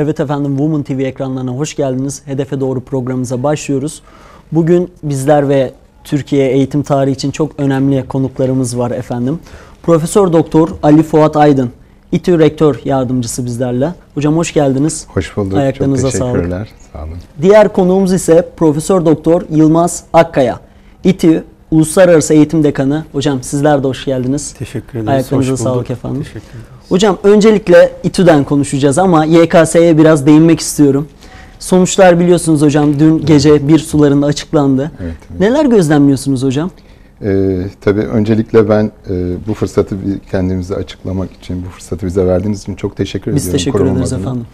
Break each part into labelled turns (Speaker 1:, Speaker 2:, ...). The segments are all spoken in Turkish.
Speaker 1: Evet efendim Woman TV ekranlarına hoş geldiniz. Hedefe Doğru programımıza başlıyoruz. Bugün bizler ve Türkiye eğitim tarihi için çok önemli konuklarımız var efendim. Profesör Doktor Ali Fuat Aydın, İTÜ Rektör Yardımcısı bizlerle. Hocam hoş geldiniz.
Speaker 2: Hoş bulduk.
Speaker 1: Ayaklarınıza
Speaker 2: Çok teşekkürler. Sağ olun.
Speaker 1: Diğer konuğumuz ise Profesör Doktor Yılmaz Akkaya, İTÜ Uluslararası Eğitim Dekanı. Hocam sizler de hoş geldiniz.
Speaker 3: Teşekkür ederiz.
Speaker 1: Ayaklarınıza
Speaker 3: Hoş
Speaker 1: sağlık
Speaker 3: bulduk.
Speaker 1: efendim.
Speaker 3: Teşekkür ederiz.
Speaker 1: Hocam öncelikle İTÜ'den konuşacağız ama YKS'ye biraz değinmek istiyorum. Sonuçlar biliyorsunuz hocam dün gece bir sularında açıklandı.
Speaker 2: Evet, evet.
Speaker 1: Neler gözlemliyorsunuz hocam?
Speaker 2: Ee, tabii öncelikle ben e, bu fırsatı kendimize açıklamak için, bu fırsatı bize verdiğiniz için çok teşekkür
Speaker 1: Biz
Speaker 2: ediyorum.
Speaker 1: teşekkür
Speaker 2: kurumum
Speaker 1: ederiz
Speaker 2: adına.
Speaker 1: efendim.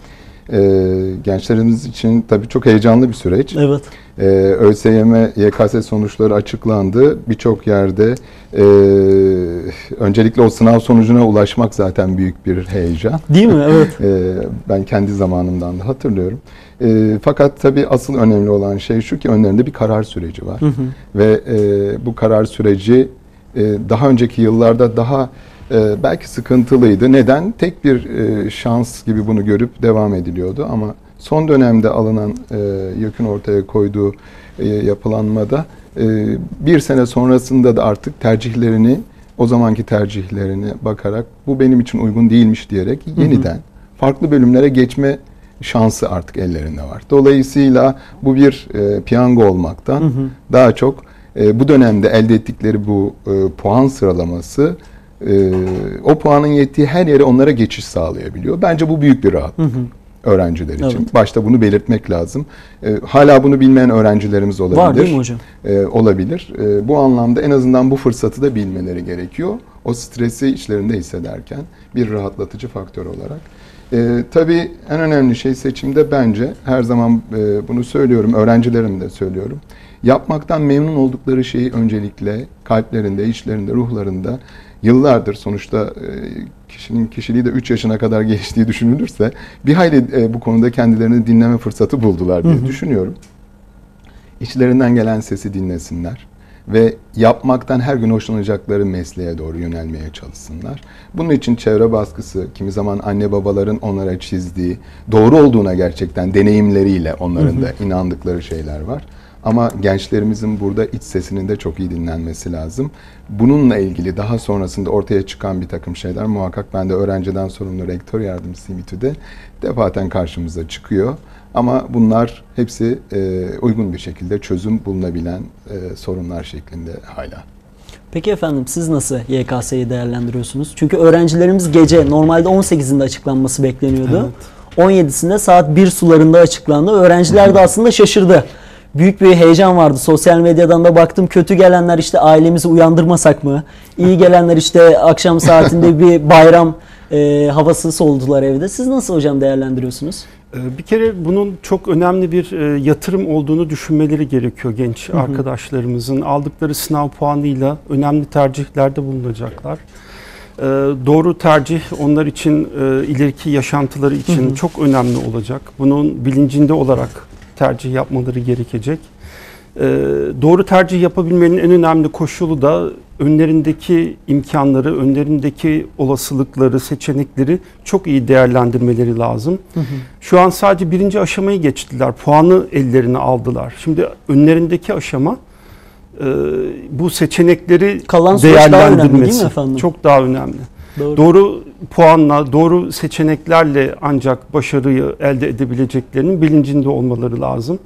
Speaker 2: Ee, gençlerimiz için tabii çok heyecanlı bir süreç.
Speaker 1: Evet.
Speaker 2: Ee, ÖSYM, YKS sonuçları açıklandı. Birçok yerde e, öncelikle o sınav sonucuna ulaşmak zaten büyük bir heyecan.
Speaker 1: Değil mi? Evet.
Speaker 2: Ee, ben kendi zamanımdan da hatırlıyorum. Ee, fakat tabii asıl önemli olan şey şu ki önlerinde bir karar süreci var.
Speaker 1: Hı hı.
Speaker 2: Ve e, bu karar süreci e, daha önceki yıllarda daha e, belki sıkıntılıydı. Neden? Tek bir e, şans gibi bunu görüp devam ediliyordu ama son dönemde alınan e, YÖK'ün ortaya koyduğu e, yapılanmada e, bir sene sonrasında da artık tercihlerini o zamanki tercihlerine bakarak bu benim için uygun değilmiş diyerek yeniden farklı bölümlere geçme şansı artık ellerinde var. Dolayısıyla bu bir e, piyango olmaktan
Speaker 1: Hı hı.
Speaker 2: daha çok e, bu dönemde elde ettikleri bu e, puan sıralaması e, o puanın yettiği her yere onlara geçiş sağlayabiliyor. Bence bu büyük bir rahat
Speaker 1: Hı hı.
Speaker 2: öğrenciler için.
Speaker 1: Evet.
Speaker 2: Başta bunu belirtmek lazım. E, hala bunu bilmeyen öğrencilerimiz olabilir.
Speaker 1: Var değil mi hocam?
Speaker 2: E, olabilir. E, bu anlamda en azından bu fırsatı da bilmeleri gerekiyor. O stresi içlerinde hissederken bir rahatlatıcı faktör olarak. E, tabii en önemli şey seçimde bence her zaman e, bunu söylüyorum, öğrencilerim de söylüyorum. Yapmaktan memnun oldukları şeyi öncelikle kalplerinde, içlerinde, ruhlarında yıllardır sonuçta e, kişinin kişiliği de 3 yaşına kadar geçtiği düşünülürse bir hayli e, bu konuda kendilerini dinleme fırsatı buldular diye
Speaker 1: Hı hı.
Speaker 2: düşünüyorum. İçlerinden gelen sesi dinlesinler ve yapmaktan her gün hoşlanacakları mesleğe doğru yönelmeye çalışsınlar. Bunun için çevre baskısı, kimi zaman anne babaların onlara çizdiği, doğru olduğuna gerçekten deneyimleriyle onların da inandıkları şeyler var. Ama gençlerimizin burada iç sesinin de çok iyi dinlenmesi lazım. Bununla ilgili daha sonrasında ortaya çıkan bir takım şeyler muhakkak ben de öğrenciden sorumlu rektör yardımcısıyım İTÜ'de defaten karşımıza çıkıyor. Ama bunlar hepsi e, uygun bir şekilde çözüm bulunabilen e, sorunlar şeklinde hala.
Speaker 1: Peki efendim siz nasıl YKS'yi değerlendiriyorsunuz? Çünkü öğrencilerimiz gece normalde 18'inde açıklanması bekleniyordu. 17'sinde saat 1 sularında açıklandı. Öğrenciler de aslında şaşırdı. Büyük bir heyecan vardı. Sosyal medyadan da baktım kötü gelenler işte ailemizi uyandırmasak mı? İyi gelenler işte akşam saatinde bir bayram e, havası soldular evde. Siz nasıl hocam değerlendiriyorsunuz?
Speaker 3: Ee, Bir kere bunun çok önemli bir e, yatırım olduğunu düşünmeleri gerekiyor genç
Speaker 1: hı.
Speaker 3: arkadaşlarımızın. Aldıkları sınav puanıyla önemli tercihlerde bulunacaklar. Ee, Doğru tercih onlar için e, ileriki yaşantıları için
Speaker 1: Hı hı.
Speaker 3: çok önemli olacak. Bunun bilincinde olarak tercih yapmaları gerekecek. Ee, Doğru tercih yapabilmenin en önemli koşulu da önlerindeki imkanları, önlerindeki olasılıkları, seçenekleri çok iyi değerlendirmeleri lazım. Şu an sadece birinci aşamayı geçtiler. Puanı ellerine aldılar. Şimdi önlerindeki aşama e, bu seçenekleri
Speaker 1: Kalan süreç daha önemli
Speaker 3: değerlendirmesi.
Speaker 1: değil mi efendim?
Speaker 3: Çok daha önemli.
Speaker 1: Doğru.
Speaker 3: Doğru puanla, doğru seçeneklerle ancak başarıyı elde edebileceklerinin bilincinde olmaları lazım.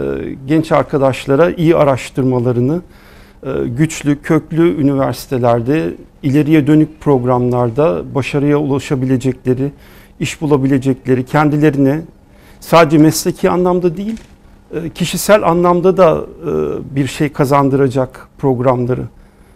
Speaker 3: Ee, Genç arkadaşlara iyi araştırmalarını, e, güçlü, köklü üniversitelerde, ileriye dönük programlarda başarıya ulaşabilecekleri, iş bulabilecekleri, kendilerine sadece mesleki anlamda değil, e, kişisel anlamda da e, bir şey kazandıracak programları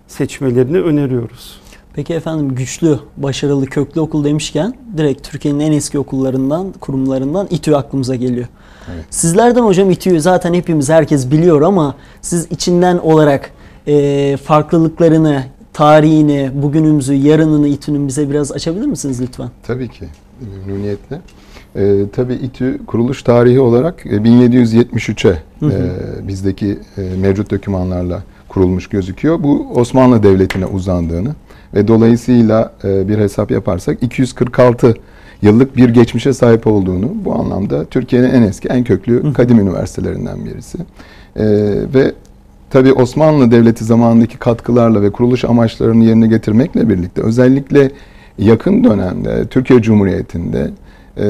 Speaker 3: seçmelerini öneriyoruz.
Speaker 1: Peki efendim güçlü, başarılı, köklü okul demişken direkt Türkiye'nin en eski okullarından, kurumlarından İTÜ aklımıza geliyor.
Speaker 2: Evet.
Speaker 1: Sizlerden hocam İTÜ'yü zaten hepimiz herkes biliyor ama siz içinden olarak e, farklılıklarını, tarihini, bugünümüzü, yarınını İTÜ'nün bize biraz açabilir misiniz lütfen?
Speaker 2: Tabii ki memnuniyetle. Ee, tabii İTÜ kuruluş tarihi olarak e, 1773'e
Speaker 1: Hı hı.
Speaker 2: e, bizdeki e, mevcut dokümanlarla kurulmuş gözüküyor. Bu Osmanlı Devleti'ne uzandığını ve dolayısıyla e, bir hesap yaparsak 246 yıllık bir geçmişe sahip olduğunu bu anlamda Türkiye'nin en eski en köklü kadim üniversitelerinden birisi. E, ve tabii Osmanlı Devleti zamanındaki katkılarla ve kuruluş amaçlarını yerine getirmekle birlikte özellikle yakın dönemde Türkiye Cumhuriyeti'nde e,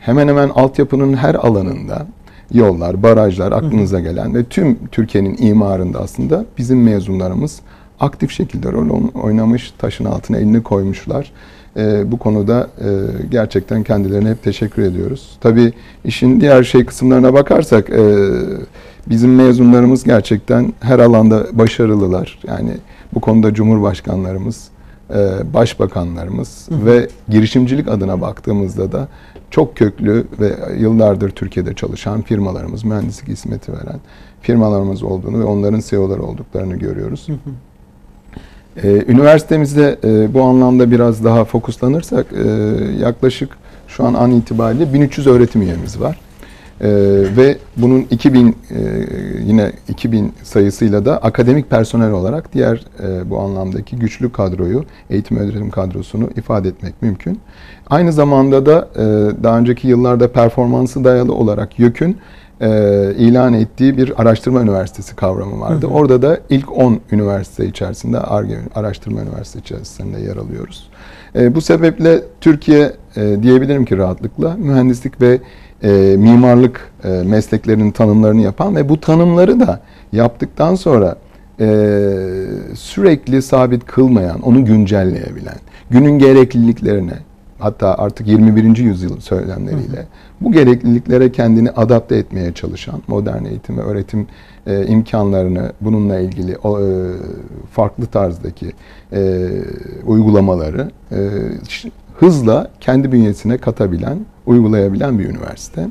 Speaker 2: hemen hemen altyapının her alanında yollar, barajlar aklınıza gelen ve tüm Türkiye'nin imarında aslında bizim mezunlarımız aktif şekilde rol oynamış, taşın altına elini koymuşlar. E, bu konuda e, gerçekten kendilerine hep teşekkür ediyoruz. Tabii işin diğer şey kısımlarına bakarsak e, bizim mezunlarımız gerçekten her alanda başarılılar. Yani bu konuda Cumhurbaşkanlarımız, e, başbakanlarımız ve girişimcilik adına baktığımızda da çok köklü ve yıllardır Türkiye'de çalışan firmalarımız, mühendislik hizmeti veren firmalarımız olduğunu ve onların CEO'ları olduklarını görüyoruz. Ee, üniversitemizde e, bu anlamda biraz daha fokuslanırsak e, yaklaşık şu an an itibariyle 1300 öğretim üyemiz var. Ee, ve bunun 2000 e, yine 2000 sayısıyla da akademik personel olarak diğer e, bu anlamdaki güçlü kadroyu, eğitim öğretim kadrosunu ifade etmek mümkün. Aynı zamanda da e, daha önceki yıllarda performansı dayalı olarak YÖK'ün e, ilan ettiği bir araştırma üniversitesi kavramı vardı. Hı hı. Orada da ilk 10 üniversite içerisinde ARGE araştırma üniversitesi içerisinde yer alıyoruz. E, bu sebeple Türkiye e, diyebilirim ki rahatlıkla mühendislik ve e, mimarlık e, mesleklerinin tanımlarını yapan ve bu tanımları da yaptıktan sonra e, sürekli sabit kılmayan, onu güncelleyebilen, günün gerekliliklerine, hatta artık 21. yüzyıl söylemleriyle bu gerekliliklere kendini adapte etmeye çalışan modern eğitim ve öğretim e, imkanlarını bununla ilgili o, e, farklı tarzdaki e, uygulamaları e, hızla kendi bünyesine katabilen, uygulayabilen bir üniversite.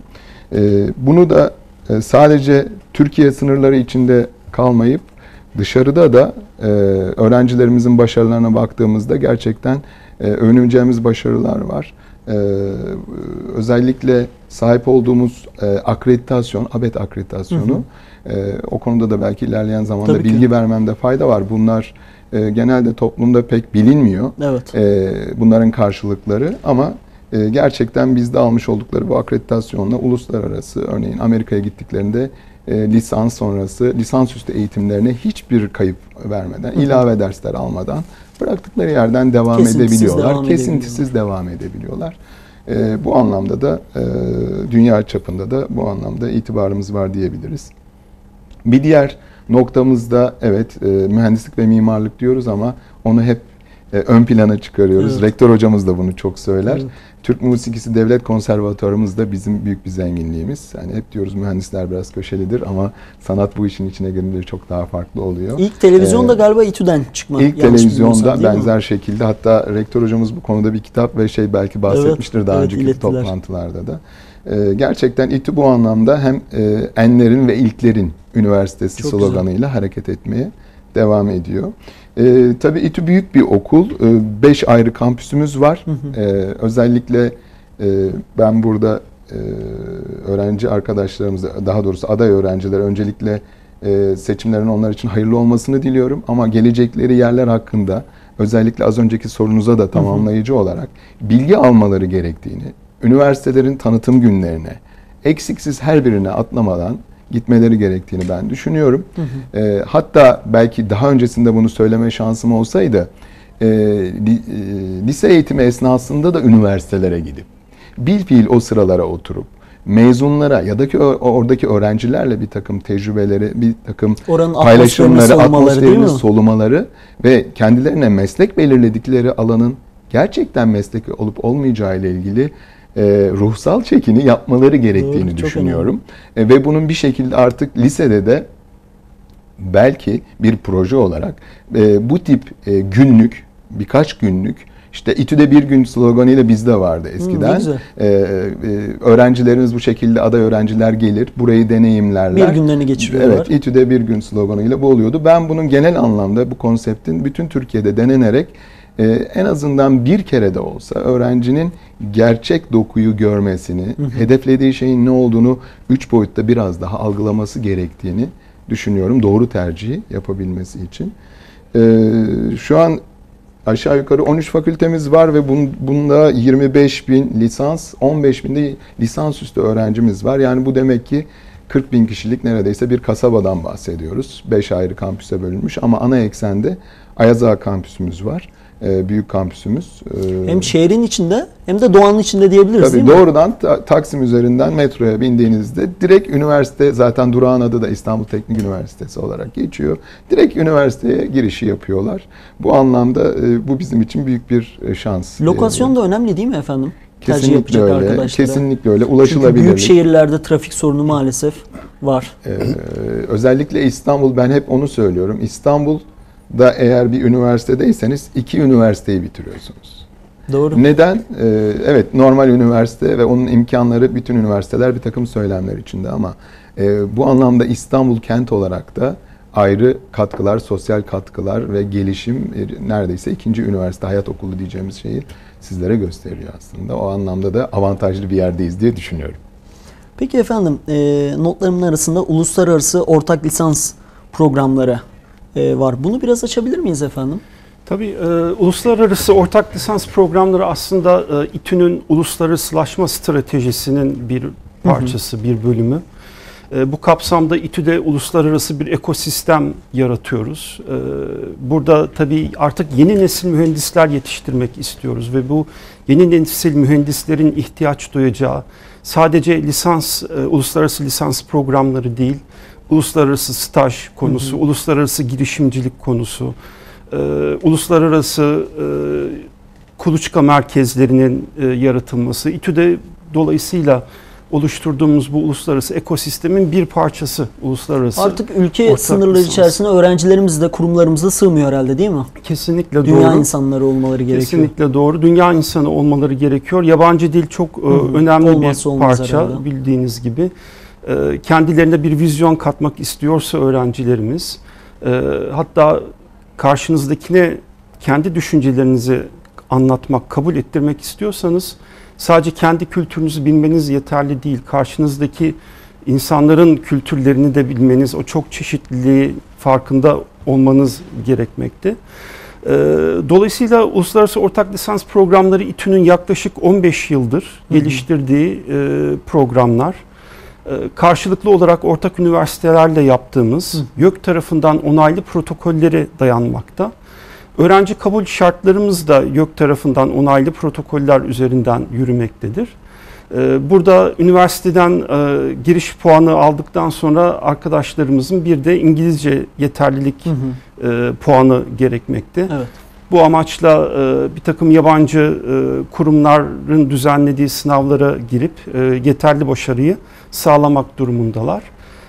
Speaker 2: E, bunu da e, sadece Türkiye sınırları içinde kalmayıp dışarıda da e, öğrencilerimizin başarılarına baktığımızda gerçekten e, övüneceğimiz başarılar var. E, özellikle sahip olduğumuz e, akreditasyon, ABET akreditasyonu hı hı. E, o konuda da belki ilerleyen zamanda Tabii bilgi ki. vermemde fayda var. Bunlar e, genelde toplumda pek bilinmiyor. Evet. E, bunların karşılıkları ama e, gerçekten bizde almış oldukları bu akreditasyonla uluslararası örneğin Amerika'ya gittiklerinde e, lisans sonrası lisansüstü eğitimlerine hiçbir kayıp vermeden, hı hı. ilave dersler almadan bıraktıkları yerden devam kesintisiz edebiliyorlar. Devam kesintisiz devam edebiliyorlar. E, bu anlamda da e, dünya çapında da bu anlamda itibarımız var diyebiliriz. Bir diğer noktamızda evet e, mühendislik ve mimarlık diyoruz ama onu hep e, ön plana çıkarıyoruz. Evet. Rektör hocamız da bunu çok söyler. Evet. Türk Musikisi Devlet Konservatuarımız da bizim büyük bir zenginliğimiz. Yani hep diyoruz mühendisler biraz köşelidir ama sanat bu işin içine girince çok daha farklı oluyor.
Speaker 1: İlk televizyonda ee, galiba İTÜ'den çıkma.
Speaker 2: İlk televizyonda benzer mi? şekilde hatta rektör hocamız bu konuda bir kitap ve şey belki bahsetmiştir evet, daha evet, önceki ilettiler. toplantılarda da. Ee, gerçekten İTÜ bu anlamda hem e, enlerin ve ilklerin üniversitesi çok sloganıyla güzel. hareket etmeye devam ediyor. E, tabii İTÜ büyük bir okul. E, beş ayrı kampüsümüz var. Hı hı. E, özellikle e, ben burada e, öğrenci arkadaşlarımıza, daha doğrusu aday öğrenciler öncelikle e, seçimlerin onlar için hayırlı olmasını diliyorum. Ama gelecekleri yerler hakkında özellikle az önceki sorunuza da tamamlayıcı hı hı. olarak bilgi almaları gerektiğini, üniversitelerin tanıtım günlerine, eksiksiz her birine atlamadan gitmeleri gerektiğini ben düşünüyorum. Hı hı. E, hatta belki daha öncesinde bunu söyleme şansım olsaydı e, li, e, lise eğitimi esnasında da üniversitelere gidip bil fiil o sıralara oturup mezunlara ya da ki oradaki öğrencilerle bir takım tecrübeleri, bir takım Oranın paylaşımları, atmosferini solumaları ve kendilerine meslek belirledikleri alanın gerçekten meslek olup olmayacağı ile ilgili e, ruhsal çekini yapmaları gerektiğini Doğru, düşünüyorum. E, ve bunun bir şekilde artık lisede de belki bir proje olarak e, bu tip e, günlük, birkaç günlük işte İTÜ'de bir gün sloganıyla bizde vardı eskiden. Hmm, ee, öğrencilerimiz bu şekilde aday öğrenciler gelir, burayı deneyimlerler.
Speaker 1: Bir günlerini geçiriyorlar.
Speaker 2: Evet, İTÜ'de bir gün sloganıyla bu oluyordu. Ben bunun genel anlamda bu konseptin bütün Türkiye'de denenerek e, en azından bir kere de olsa öğrencinin gerçek dokuyu görmesini, hı hı. hedeflediği şeyin ne olduğunu üç boyutta biraz daha algılaması gerektiğini düşünüyorum. Doğru tercihi yapabilmesi için. Ee, şu an aşağı yukarı 13 fakültemiz var ve bun, bunda 25 bin lisans, 15 bin de lisansüstü öğrencimiz var. Yani bu demek ki 40 bin kişilik neredeyse bir kasabadan bahsediyoruz. 5 ayrı kampüse bölünmüş ama ana eksende Ayaza kampüsümüz var. Ee, büyük kampüsümüz. Ee,
Speaker 1: Hem şehrin içinde hem de doğanın içinde diyebiliriz
Speaker 2: Tabii
Speaker 1: değil mi?
Speaker 2: doğrudan ta- Taksim üzerinden metroya bindiğinizde direkt üniversite zaten durağın adı da İstanbul Teknik Üniversitesi olarak geçiyor. Direkt üniversiteye girişi yapıyorlar. Bu anlamda e, bu bizim için büyük bir e, şans.
Speaker 1: Lokasyon da önemli değil mi efendim?
Speaker 2: Kesinlikle öyle.
Speaker 1: arkadaşlara.
Speaker 2: Kesinlikle öyle.
Speaker 1: Çünkü
Speaker 2: Ulaşılabilirlik.
Speaker 1: büyük şehirlerde trafik sorunu maalesef var.
Speaker 2: Ee, özellikle İstanbul ben hep onu söylüyorum. İstanbul'da eğer bir üniversitedeyseniz iki üniversiteyi bitiriyorsunuz.
Speaker 1: Doğru.
Speaker 2: Neden? Ee, evet normal üniversite ve onun imkanları bütün üniversiteler bir takım söylemler içinde ama e, bu anlamda İstanbul kent olarak da ayrı katkılar, sosyal katkılar ve gelişim e, neredeyse ikinci üniversite hayat okulu diyeceğimiz şeyi sizlere gösteriyor aslında. O anlamda da avantajlı bir yerdeyiz diye düşünüyorum.
Speaker 1: Peki efendim e, notlarımın arasında uluslararası ortak lisans programları e, var. Bunu biraz açabilir miyiz efendim?
Speaker 3: Tabii e, uluslararası ortak lisans programları aslında e, İTÜ'nün uluslararasılaşma stratejisinin bir parçası, bir bölümü. E, bu kapsamda İTÜ'de uluslararası bir ekosistem yaratıyoruz. E, burada tabii artık yeni nesil mühendisler yetiştirmek istiyoruz ve bu yeni nesil mühendislerin ihtiyaç duyacağı sadece lisans, e, uluslararası lisans programları değil, uluslararası staj konusu, uluslararası girişimcilik konusu, e, uluslararası e, kuluçka merkezlerinin e, yaratılması, İTÜ'de dolayısıyla oluşturduğumuz bu uluslararası ekosistemin bir parçası uluslararası.
Speaker 1: Artık ülke sınırları
Speaker 3: lisans.
Speaker 1: içerisinde öğrencilerimiz de kurumlarımızda sığmıyor herhalde değil mi?
Speaker 3: kesinlikle
Speaker 1: Dünya
Speaker 3: doğru.
Speaker 1: insanları olmaları gerekiyor.
Speaker 3: Kesinlikle doğru. Dünya insanı olmaları gerekiyor. Yabancı dil çok e,
Speaker 1: Hı hı.
Speaker 3: önemli
Speaker 1: Olmazsa
Speaker 3: bir parça
Speaker 1: herhalde.
Speaker 3: bildiğiniz gibi. E, kendilerine bir vizyon katmak istiyorsa öğrencilerimiz, e, hatta karşınızdakine kendi düşüncelerinizi anlatmak, kabul ettirmek istiyorsanız sadece kendi kültürünüzü bilmeniz yeterli değil. Karşınızdaki insanların kültürlerini de bilmeniz, o çok çeşitliliği farkında olmanız gerekmekte. Ee, Dolayısıyla uluslararası ortak lisans programları İTÜ'nün yaklaşık 15 yıldır geliştirdiği e, programlar. Ee, Karşılıklı olarak ortak üniversitelerle yaptığımız
Speaker 1: Hı.
Speaker 3: YÖK tarafından onaylı protokollere dayanmakta. Öğrenci kabul şartlarımız da YÖK tarafından onaylı protokoller üzerinden yürümektedir. Ee, Burada üniversiteden e, giriş puanı aldıktan sonra arkadaşlarımızın bir de İngilizce yeterlilik
Speaker 1: Hı hı.
Speaker 3: e, puanı gerekmekte.
Speaker 1: Evet.
Speaker 3: Bu amaçla e, bir takım yabancı e, kurumların düzenlediği sınavlara girip e, yeterli başarıyı sağlamak durumundalar.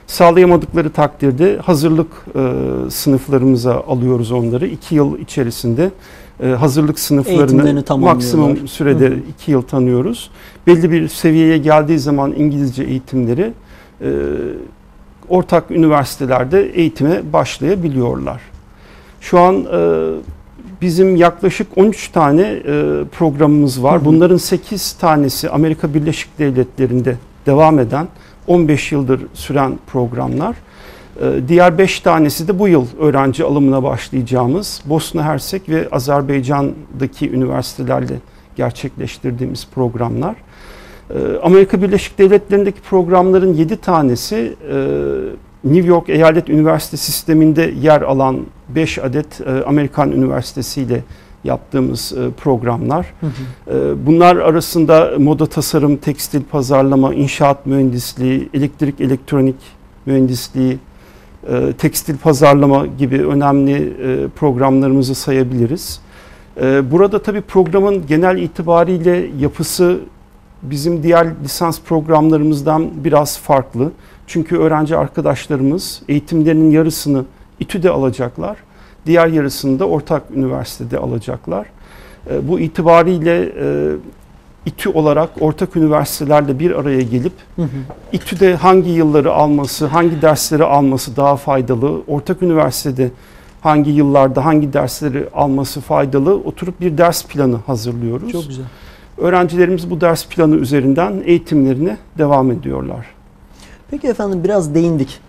Speaker 3: Sağlayamadıkları takdirde hazırlık e, sınıflarımıza alıyoruz onları. İki yıl içerisinde e, hazırlık sınıflarını maksimum sürede
Speaker 1: Hı
Speaker 3: iki yıl tanıyoruz. Belli bir seviyeye geldiği zaman İngilizce eğitimleri e, ortak üniversitelerde eğitime başlayabiliyorlar. Şu an e, bizim yaklaşık 13 tane e, programımız var. Bunların 8 tanesi Amerika Birleşik Devletleri'nde devam eden 15 yıldır süren programlar. E, Diğer 5 tanesi de bu yıl öğrenci alımına başlayacağımız Bosna Hersek ve Azerbaycan'daki üniversitelerle gerçekleştirdiğimiz programlar. E, Amerika Birleşik Devletleri'ndeki programların 7 tanesi e, New York Eyalet Üniversite Sistemi'nde yer alan 5 adet e, Amerikan Üniversitesi ile yaptığımız e, programlar.
Speaker 1: Hı hı.
Speaker 3: E, Bunlar arasında moda tasarım, tekstil pazarlama, inşaat mühendisliği, elektrik elektronik mühendisliği, e, tekstil pazarlama gibi önemli programlarımızı sayabiliriz. Burada tabii programın genel itibariyle yapısı bizim diğer lisans programlarımızdan biraz farklı. Çünkü öğrenci arkadaşlarımız eğitimlerinin yarısını İTÜ'de alacaklar. Diğer yarısını da ortak üniversitede alacaklar. E, Bu itibariyle e, İTÜ olarak ortak üniversitelerle bir araya gelip
Speaker 1: Hı hı.
Speaker 3: İTÜ'de hangi yılları alması, hangi dersleri alması daha faydalı, ortak üniversitede hangi yıllarda hangi dersleri alması faydalı oturup bir ders planı hazırlıyoruz.
Speaker 1: Çok güzel.
Speaker 3: Öğrencilerimiz bu ders planı üzerinden eğitimlerine devam ediyorlar.
Speaker 1: Peki efendim biraz değindik.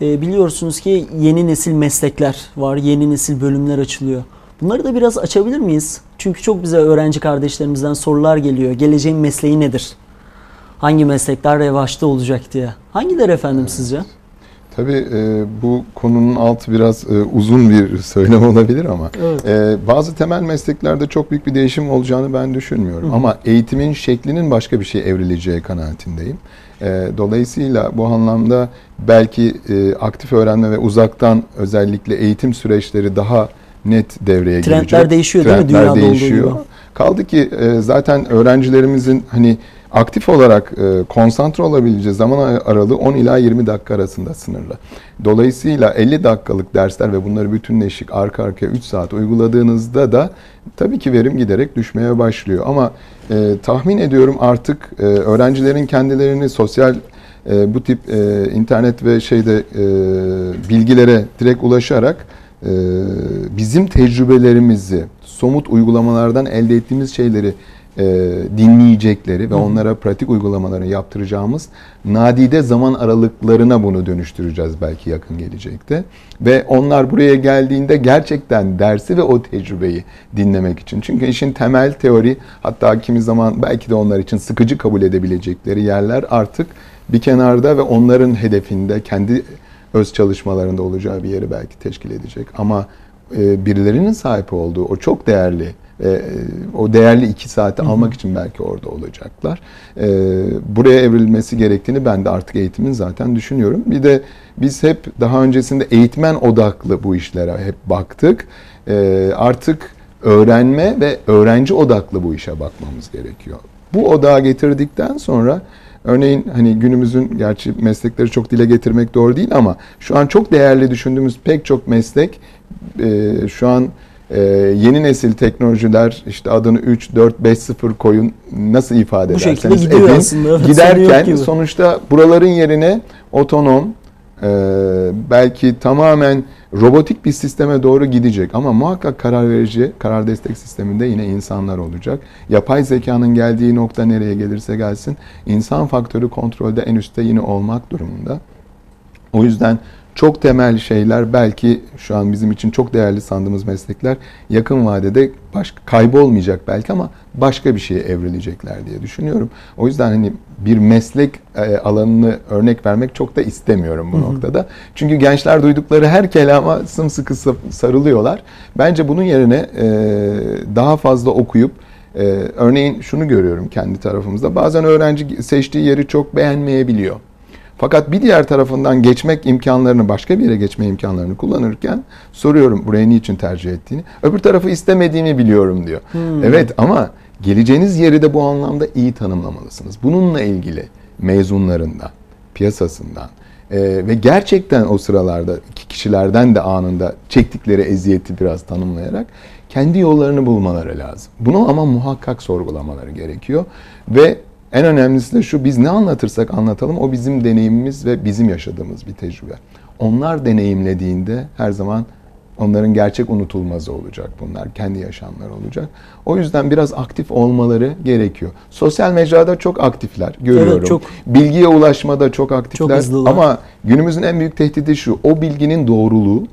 Speaker 1: Ee, biliyorsunuz ki yeni nesil meslekler var, yeni nesil bölümler açılıyor. Bunları da biraz açabilir miyiz? Çünkü çok bize öğrenci kardeşlerimizden sorular geliyor. Geleceğin mesleği nedir? Hangi meslekler revaçta olacak diye. Hangileri efendim sizce?
Speaker 2: Tabii e, bu konunun altı biraz e, uzun bir söylem olabilir ama
Speaker 1: Evet.
Speaker 2: e, bazı temel mesleklerde çok büyük bir değişim olacağını ben düşünmüyorum. Ama eğitimin şeklinin başka bir şey evrileceği kanaatindeyim. E, dolayısıyla bu anlamda belki e, aktif öğrenme ve uzaktan özellikle eğitim süreçleri daha net devreye
Speaker 1: Trendler
Speaker 2: girecek.
Speaker 1: değişiyor değil mi?
Speaker 2: Trendler
Speaker 1: Dünyada
Speaker 2: değişiyor. Kaldı ki e, zaten öğrencilerimizin hani aktif olarak e, konsantre olabileceği zaman aralığı 10 ila 20 dakika arasında sınırlı. Dolayısıyla 50 dakikalık dersler ve bunları bütünleşik arka arkaya 3 saat uyguladığınızda da tabii ki verim giderek düşmeye başlıyor. Ama e, tahmin ediyorum artık e, öğrencilerin kendilerini sosyal e, bu tip e, internet ve şeyde e, bilgilere direkt ulaşarak e, bizim tecrübelerimizi, somut uygulamalardan elde ettiğimiz şeyleri e, dinleyecekleri ve onlara pratik uygulamalarını yaptıracağımız nadide zaman aralıklarına bunu dönüştüreceğiz belki yakın gelecekte. Ve onlar buraya geldiğinde gerçekten dersi ve o tecrübeyi dinlemek için. Çünkü işin temel teori hatta kimi zaman belki de onlar için sıkıcı kabul edebilecekleri yerler artık bir kenarda ve onların hedefinde kendi öz çalışmalarında olacağı bir yeri belki teşkil edecek. Ama e, birilerinin sahip olduğu o çok değerli e, o değerli iki saati almak için belki orada olacaklar. E, buraya evrilmesi gerektiğini ben de artık eğitimin zaten düşünüyorum. Bir de biz hep daha öncesinde eğitmen odaklı bu işlere hep baktık. E, artık öğrenme ve öğrenci odaklı bu işe bakmamız gerekiyor. Bu odağa getirdikten sonra Örneğin hani günümüzün gerçi meslekleri çok dile getirmek doğru değil ama şu an çok değerli düşündüğümüz pek çok meslek e, şu an e, yeni nesil teknolojiler işte adını 3, 4, 5, 0 koyun nasıl ifade
Speaker 1: Bu
Speaker 2: ederseniz
Speaker 1: gidiyor
Speaker 2: edin.
Speaker 1: aslında,
Speaker 2: Giderken sonuçta buraların yerine otonom e, belki tamamen robotik bir sisteme doğru gidecek ama muhakkak karar verici, karar destek sisteminde yine insanlar olacak. Yapay zekanın geldiği nokta nereye gelirse gelsin insan faktörü kontrolde en üstte yine olmak durumunda. O yüzden çok temel şeyler belki şu an bizim için çok değerli sandığımız meslekler yakın vadede başka kaybolmayacak belki ama başka bir şeye evrilecekler diye düşünüyorum. O yüzden hani bir meslek e, alanını örnek vermek çok da istemiyorum bu noktada. Çünkü gençler duydukları her kelama sımsıkı sa- sarılıyorlar. Bence bunun yerine e, daha fazla okuyup e, örneğin şunu görüyorum kendi tarafımızda. Bazen öğrenci seçtiği yeri çok beğenmeyebiliyor. Fakat bir diğer tarafından geçmek imkanlarını, başka bir yere geçme imkanlarını kullanırken soruyorum burayı niçin tercih ettiğini. Öbür tarafı istemediğimi biliyorum diyor. Evet ama geleceğiniz yeri de bu anlamda iyi tanımlamalısınız. Bununla ilgili mezunlarından, piyasasından e, ve gerçekten o sıralarda kişilerden de anında çektikleri eziyeti biraz tanımlayarak kendi yollarını bulmaları lazım. Bunu ama muhakkak sorgulamaları gerekiyor ve en önemlisi de şu biz ne anlatırsak anlatalım o bizim deneyimimiz ve bizim yaşadığımız bir tecrübe. Onlar deneyimlediğinde her zaman onların gerçek unutulmazı olacak bunlar. Kendi yaşamları olacak. O yüzden biraz aktif olmaları gerekiyor. Sosyal mecrada çok aktifler görüyorum.
Speaker 1: Evet, çok.
Speaker 2: Bilgiye ulaşmada çok aktifler.
Speaker 1: hızlılar.
Speaker 2: Ama günümüzün en büyük tehdidi şu. O bilginin doğruluğu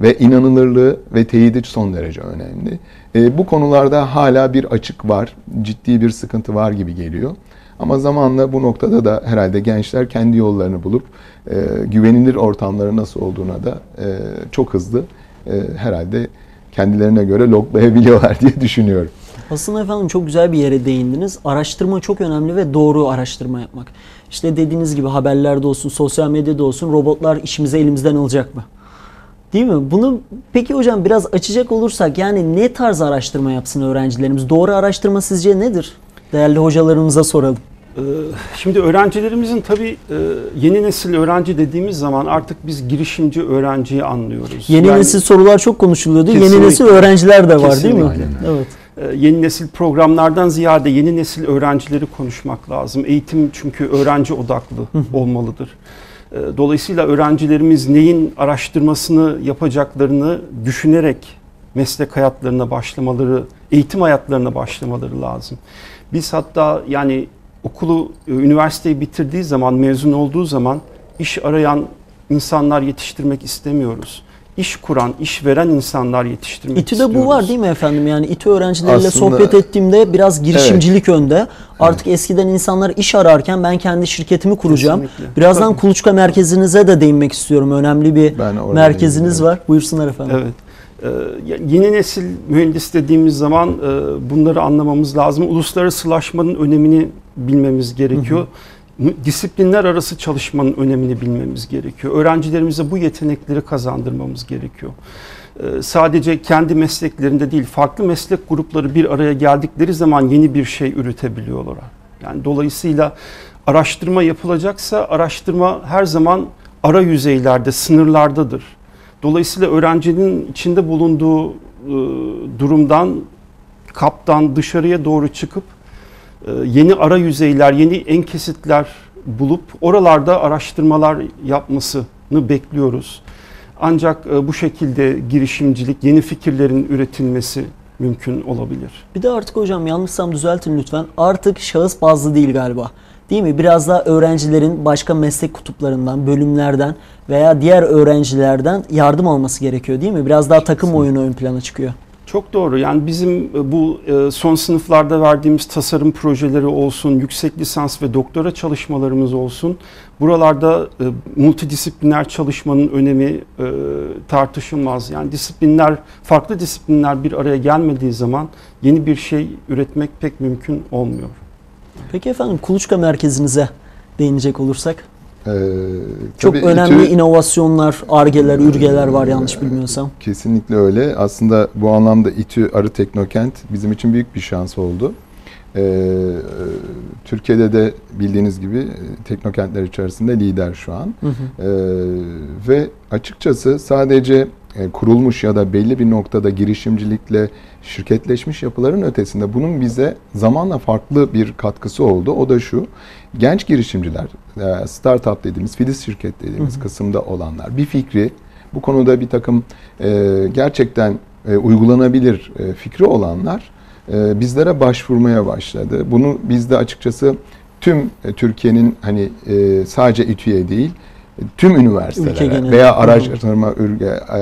Speaker 2: ve inanılırlığı ve teyidi son derece önemli. E, bu konularda hala bir açık var, ciddi bir sıkıntı var gibi geliyor. Ama zamanla bu noktada da herhalde gençler kendi yollarını bulup e, güvenilir ortamları nasıl olduğuna da e, çok hızlı e, herhalde kendilerine göre loglayabiliyorlar diye düşünüyorum.
Speaker 1: Aslında efendim çok güzel bir yere değindiniz. Araştırma çok önemli ve doğru araştırma yapmak. İşte dediğiniz gibi haberlerde olsun, sosyal medyada olsun robotlar işimizi elimizden alacak mı? Değil mi? Bunu peki hocam biraz açacak olursak yani ne tarz araştırma yapsın öğrencilerimiz? Doğru araştırma sizce nedir? Değerli hocalarımıza soralım.
Speaker 3: Ee, Şimdi öğrencilerimizin tabii e, yeni nesil öğrenci dediğimiz zaman artık biz girişimci öğrenciyi anlıyoruz.
Speaker 1: Yeni
Speaker 3: Yani,
Speaker 1: nesil sorular çok konuşuluyordu. Yeni
Speaker 3: Kesinlikle.
Speaker 1: nesil öğrenciler de var değil mi?
Speaker 3: Kesinlikle.
Speaker 1: Evet.
Speaker 3: e, yeni nesil programlardan ziyade yeni nesil öğrencileri konuşmak lazım. Eğitim çünkü öğrenci odaklı olmalıdır. E, Dolayısıyla öğrencilerimiz neyin araştırmasını yapacaklarını düşünerek meslek hayatlarına başlamaları, eğitim hayatlarına başlamaları lazım. Biz hatta yani okulu, e, üniversiteyi bitirdiği zaman, mezun olduğu zaman iş arayan insanlar yetiştirmek istemiyoruz. İş kuran, iş veren insanlar yetiştirmek
Speaker 1: İTÜ'de
Speaker 3: istiyoruz.
Speaker 1: bu var değil mi efendim? Yani İTÜ öğrencileriyle
Speaker 2: Aslında-
Speaker 1: sohbet ettiğimde biraz girişimcilik önde. Artık eskiden insanlar iş ararken ben kendi şirketimi kuracağım.
Speaker 3: Kesinlikle.
Speaker 1: Birazdan
Speaker 3: Tabii.
Speaker 1: Kuluçka merkezinize de değinmek istiyorum. Önemli bir merkeziniz var. Buyursunlar efendim.
Speaker 3: Evet. Ee, yeni nesil mühendis dediğimiz zaman e, bunları anlamamız lazım. Uluslararasılaşmanın önemini bilmemiz gerekiyor. Mu- Disiplinler arası çalışmanın önemini bilmemiz gerekiyor. Öğrencilerimize bu yetenekleri kazandırmamız gerekiyor. Ee, sadece kendi mesleklerinde değil, farklı meslek grupları bir araya geldikleri zaman yeni bir şey üretebiliyorlar. Yani dolayısıyla araştırma yapılacaksa araştırma her zaman ara yüzeylerde, sınırlardadır. Dolayısıyla öğrencinin içinde bulunduğu e, durumdan, kaptan dışarıya doğru çıkıp yeni ara yüzeyler, yeni en kesitler bulup oralarda araştırmalar yapmasını bekliyoruz. Ancak e, bu şekilde girişimcilik, yeni fikirlerin üretilmesi mümkün olabilir.
Speaker 1: Bir de artık hocam yanlışsam düzeltin lütfen. Artık şahıs bazlı değil galiba. Değil mi? Biraz daha öğrencilerin başka meslek kutuplarından, bölümlerden veya diğer öğrencilerden yardım alması gerekiyor değil mi? Biraz daha takım oyunu ön plana çıkıyor.
Speaker 3: Çok doğru. Yani bizim e, bu e, son sınıflarda verdiğimiz tasarım projeleri olsun, yüksek lisans ve doktora çalışmalarımız olsun. Buralarda e, multidisipliner çalışmanın önemi tartışılmaz. Yani disiplinler, farklı disiplinler bir araya gelmediği zaman yeni bir şey üretmek pek mümkün olmuyor.
Speaker 1: Peki efendim kuluçka merkezinize değinecek olursak.
Speaker 2: Ee,
Speaker 1: Çok önemli
Speaker 2: İTÜ-
Speaker 1: inovasyonlar, argeler, ürgeler var yanlış bilmiyorsam.
Speaker 2: Kesinlikle öyle. Aslında bu anlamda İTÜ Arı Teknokent bizim için büyük bir şans oldu. Ee, Türkiye'de de bildiğiniz gibi e, teknokentler içerisinde lider şu an.
Speaker 1: Hı hı.
Speaker 2: Ee, ve açıkçası sadece e, kurulmuş ya da belli bir noktada girişimcilikle şirketleşmiş yapıların ötesinde bunun bize zamanla farklı bir katkısı oldu. O da şu, genç girişimciler, e, startup dediğimiz, filiz şirket dediğimiz
Speaker 1: Hı hı.
Speaker 2: kısımda olanlar bir fikri, bu konuda bir takım e, gerçekten e, uygulanabilir e, fikri olanlar e, bizlere başvurmaya başladı. Bunu biz de açıkçası tüm e, Türkiye'nin hani e, sadece İTÜ'ye değil e, tüm üniversitelere veya araştırma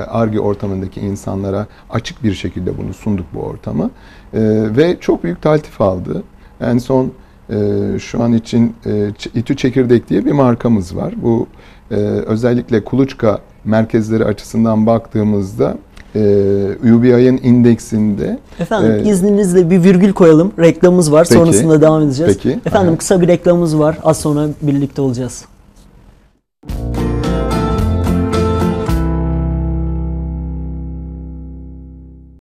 Speaker 2: ARGE ortamındaki insanlara açık bir şekilde bunu sunduk bu ortamı. E, ve çok büyük taltif aldı. En son e, şu an için e, İTÜ Çekirdek diye bir markamız var. Bu e, özellikle kuluçka merkezleri açısından baktığımızda e, UBI'ın indeksinde
Speaker 1: Efendim
Speaker 2: Evet.
Speaker 1: izninizle bir virgül koyalım. Reklamımız var.
Speaker 2: Peki.
Speaker 1: Sonrasında devam edeceğiz.
Speaker 2: Peki.
Speaker 1: Efendim
Speaker 2: Aha.
Speaker 1: kısa bir reklamımız var. Az sonra birlikte olacağız.